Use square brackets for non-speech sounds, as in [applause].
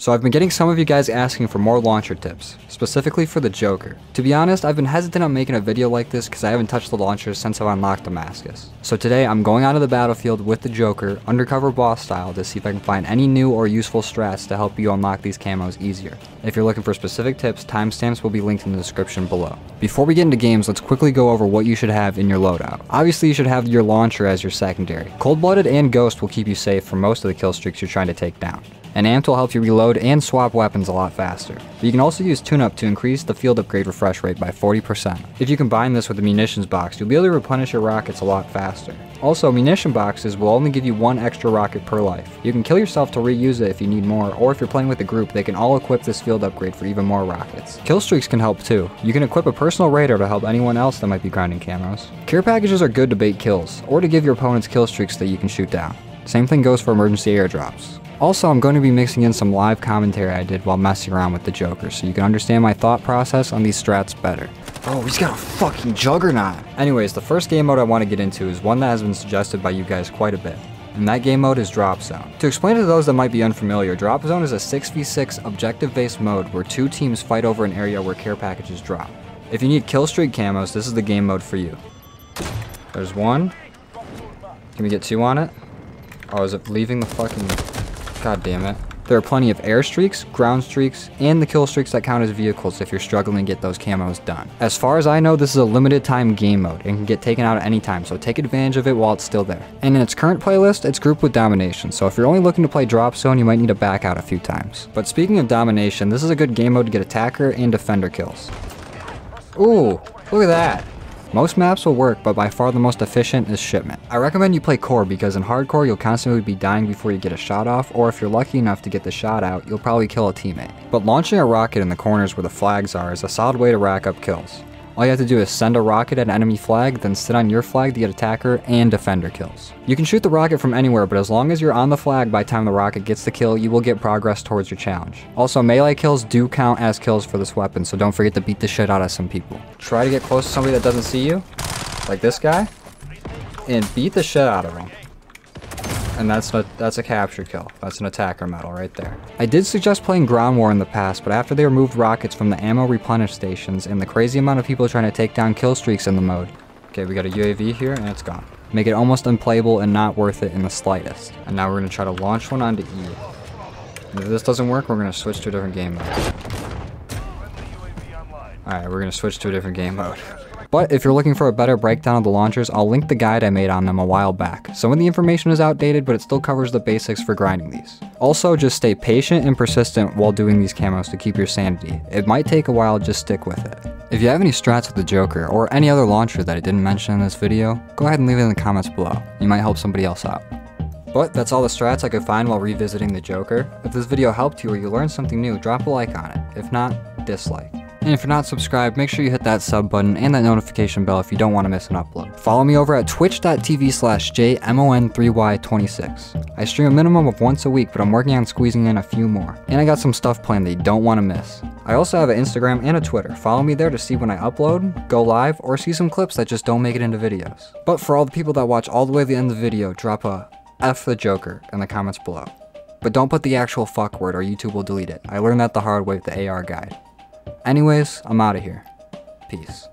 So I've been getting some of you guys asking for more launcher tips, specifically for the JOKR. To be honest, I've been hesitant on making a video like this because I haven't touched the launchers since I've unlocked Damascus. So today I'm going onto the battlefield with the JOKR, undercover boss style, to see if I can find any new or useful strats to help you unlock these camos easier. If you're looking for specific tips, timestamps will be linked in the description below. Before we get into games, let's quickly go over what you should have in your loadout. Obviously you should have your launcher as your secondary. Cold-Blooded and Ghost will keep you safe for most of the kill streaks you're trying to take down An Amped will help you reload and swap weapons a lot faster. But you can also use Tune-Up to increase the field upgrade refresh rate by 40%. If you combine this with the munitions box, you'll be able to replenish your rockets a lot faster. Also, munition boxes will only give you one extra rocket per life. You can kill yourself to reuse it if you need more, or if you're playing with a group, they can all equip this field upgrade for even more rockets. Kill streaks can help too. You can equip a personal radar to help anyone else that might be grinding camos. Care packages are good to bait kills, or to give your opponents kill streaks that you can shoot down. Same thing goes for emergency airdrops. Also, I'm going to be mixing in some live commentary I did while messing around with the JOKR, so you can understand my thought process on these strats better. Oh, he's got a fucking juggernaut! Anyways, the first game mode I want to get into is one that has been suggested by you guys quite a bit. And that game mode is Drop Zone. To explain to those that might be unfamiliar, Drop Zone is a 6v6 objective-based mode where two teams fight over an area where care packages drop. If you need kill streak camos, this is the game mode for you. There's one. Can we get two on it? Oh, is it leaving the fucking... God damn it. There are plenty of air streaks, ground streaks, and the kill streaks that count as vehicles if you're struggling to get those camos done. As far as I know, this is a limited time game mode and can get taken out at any time, so take advantage of it while it's still there. And in its current playlist, it's grouped with Domination, so if you're only looking to play Drop Zone, you might need to back out a few times. But speaking of Domination, this is a good game mode to get attacker and defender kills. Ooh, look at that. Most maps will work, but by far the most efficient is Shipment. I recommend you play Core because in Hardcore you'll constantly be dying before you get a shot off, or if you're lucky enough to get the shot out, you'll probably kill a teammate. But launching a rocket in the corners where the flags are is a solid way to rack up kills. All you have to do is send a rocket at an enemy flag, then sit on your flag to get attacker and defender kills. You can shoot the rocket from anywhere, but as long as you're on the flag by the time the rocket gets the kill, you will get progress towards your challenge. Also, melee kills do count as kills for this weapon, so don't forget to beat the shit out of some people. Try to get close to somebody that doesn't see you, like this guy, and beat the shit out of him. And that's a, that's a capture kill. That's an attacker medal right there. I did suggest playing Ground War in the past, but after they removed rockets from the ammo replenish stations and the crazy amount of people trying to take down kill streaks in the mode. Okay, we got a UAV here and it's gone. Make it almost unplayable and not worth it in the slightest. And now we're gonna try to launch one onto E. And if this doesn't work, we're gonna switch to a different game mode. Alright, we're gonna switch to a different game mode. [laughs] But if you're looking for a better breakdown of the launchers, I'll link the guide I made on them a while back. Some of the information is outdated, but it still covers the basics for grinding these. Also, just stay patient and persistent while doing these camos to keep your sanity. It might take a while, just stick with it. If you have any strats with the JOKR, or any other launcher that I didn't mention in this video, go ahead and leave it in the comments below. You might help somebody else out. But that's all the strats I could find while revisiting the JOKR. If this video helped you or you learned something new, drop a like on it. If not, dislike. And if you're not subscribed, make sure you hit that sub button and that notification bell if you don't want to miss an upload. Follow me over at twitch.tv slash jmon3y26. I stream a minimum of once a week, but I'm working on squeezing in a few more. And I got some stuff planned that you don't want to miss. I also have an Instagram and a Twitter. Follow me there to see when I upload, go live, or see some clips that just don't make it into videos. But for all the people that watch all the way to the end of the video, drop a F the JOKR in the comments below. But don't put the actual fuck word or YouTube will delete it. I learned that the hard way with the AR guide. Anyways, I'm out of here. Peace.